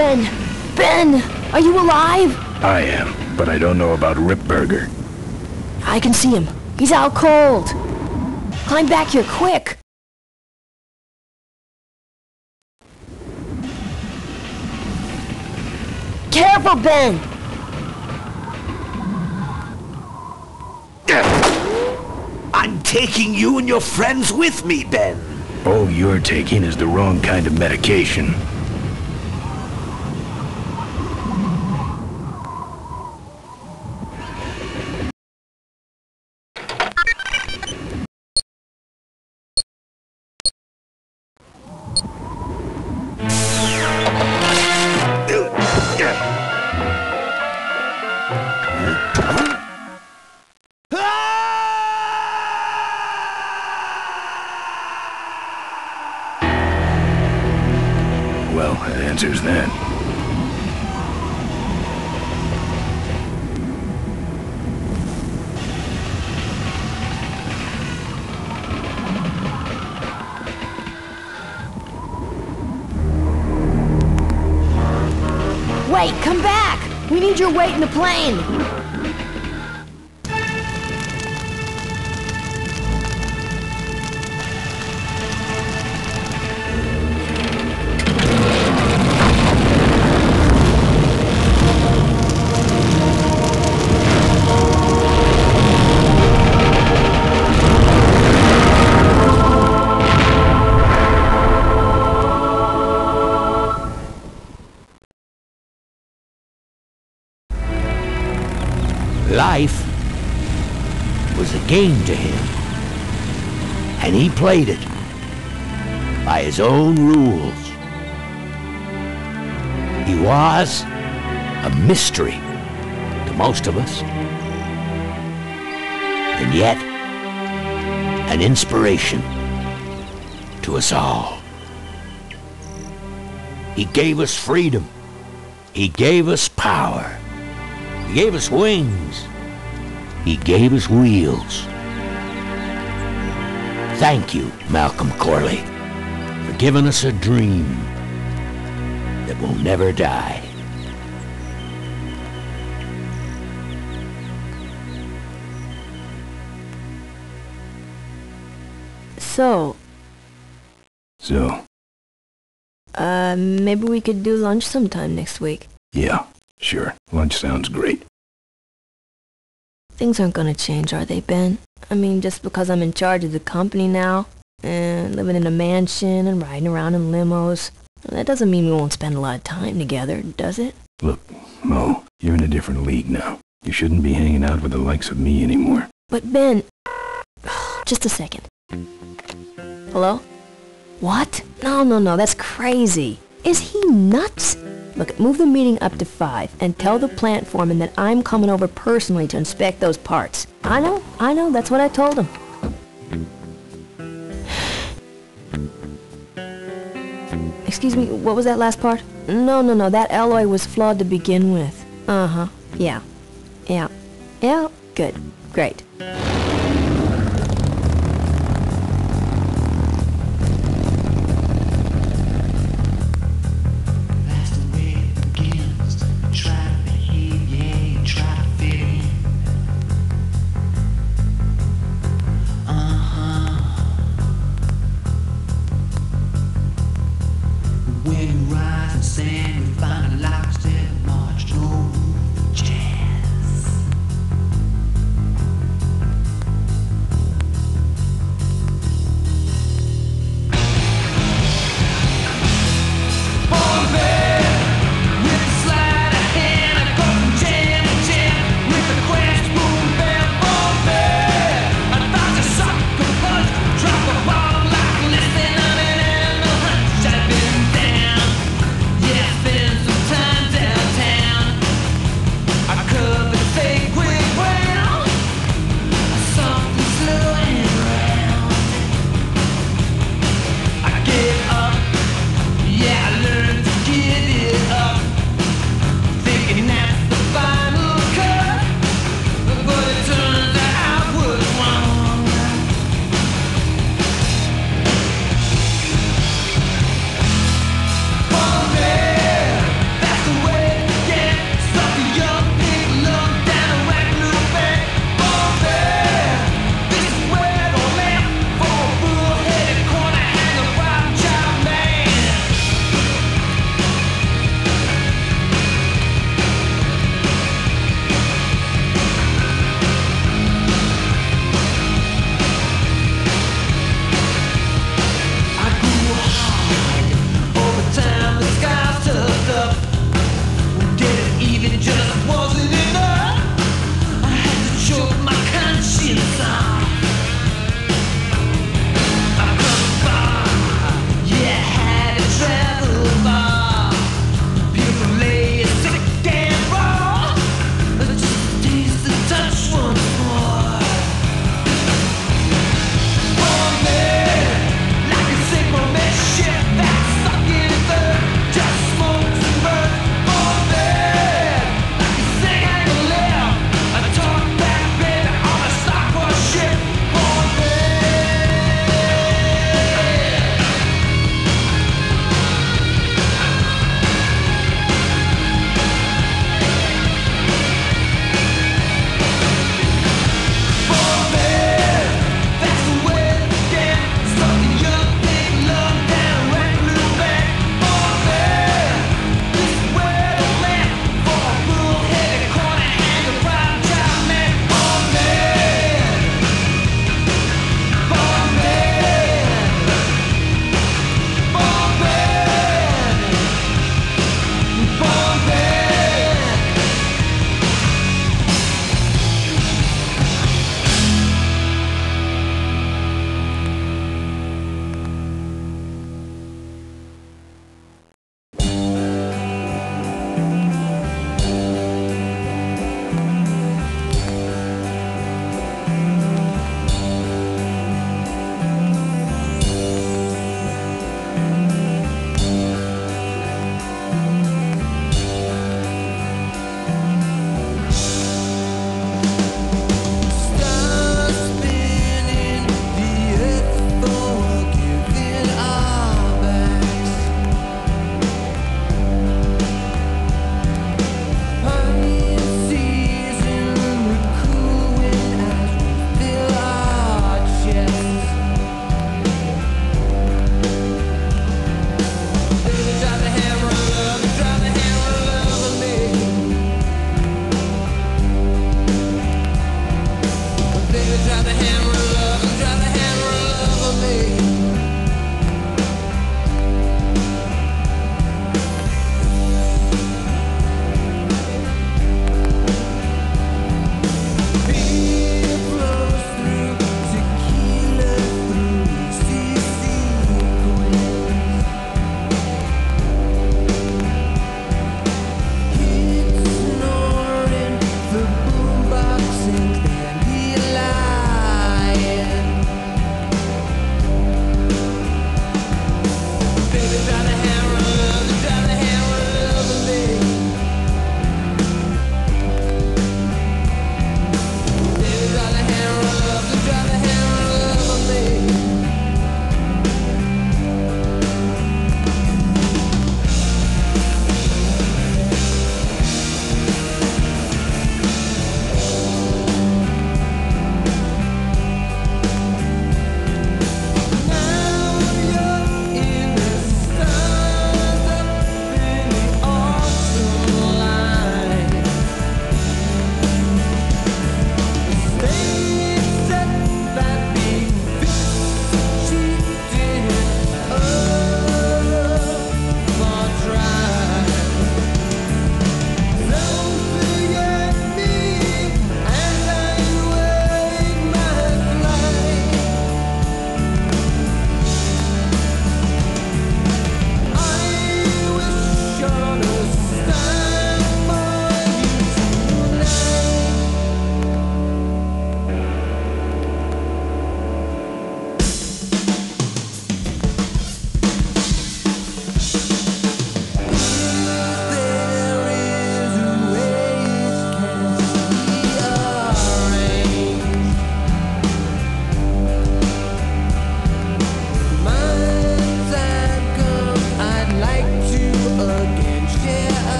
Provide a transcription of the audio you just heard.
Ben! Ben! Are you alive? I am, but I don't know about Ripburger. I can see him. He's out cold. Climb back here, quick! Careful, Ben! I'm taking you and your friends with me, Ben. All you're taking is the wrong kind of medication. Wait, come back! We need your weight in the plane! Game to him. And he played it by his own rules. He was a mystery to most of us. And yet, an inspiration to us all. He gave us freedom. He gave us power. He gave us wings. He gave us wheels. Thank you, Malcolm Corley, for giving us a dream that will never die. So, So, uh, maybe we could do lunch sometime next week. yeah, sure. Lunch sounds great. Things aren't gonna change, are they, Ben? I mean, just because I'm in charge of the company now, and living in a mansion and riding around in limos, that doesn't mean we won't spend a lot of time together, does it? Look, Mo, you're in a different league now. You shouldn't be hanging out with the likes of me anymore. But Ben, just a second. Hello? What? No, no, no, that's crazy. Is he nuts? Look, move the meeting up to 5 and tell the plant foreman that I'm coming over personally to inspect those parts. I know, I know, that's what I told him. Excuse me, what was that last part? No, no, no, that alloy was flawed to begin with. Uh-huh, yeah. Yeah. Yeah, good. Great. sand.